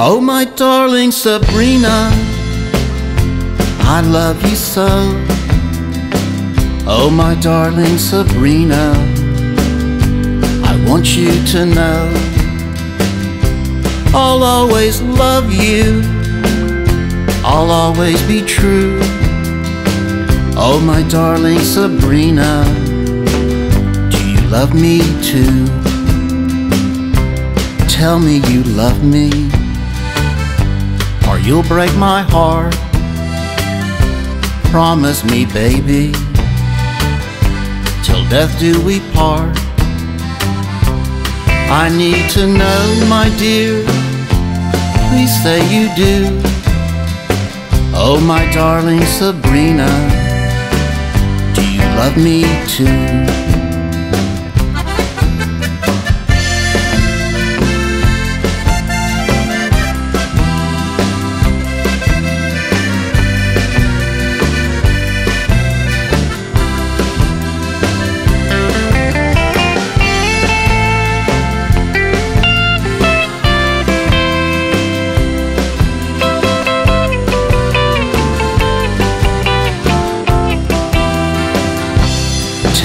Oh, my darling Sabrina, I love you so. Oh, my darling Sabrina, I want you to know I'll always love you, I'll always be true. Oh, my darling Sabrina, do you love me too? Tell me you love me or you'll break my heart. Promise me, baby, till death do we part. I need to know, my dear, please say you do. Oh, my darling Sabrina, do you love me too?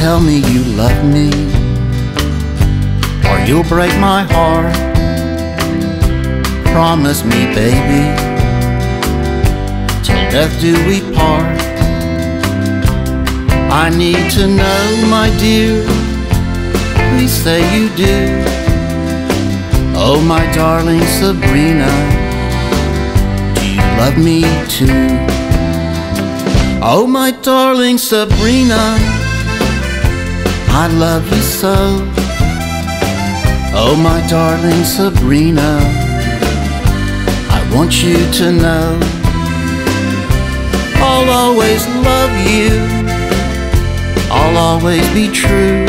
Tell me you love me. Or you'll break my heart. Promise me, baby Till death do we part. I need to know, my dear Please say you do. Oh, my darling Sabrina Do you love me too? Oh, my darling Sabrina I love you so. Oh, my darling Sabrina, I want you to know I'll always love you, I'll always be true.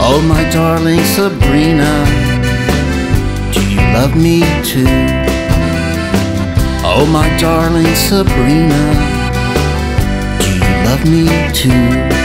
Oh, my darling Sabrina, do you love me too? Oh, my darling Sabrina, do you love me too?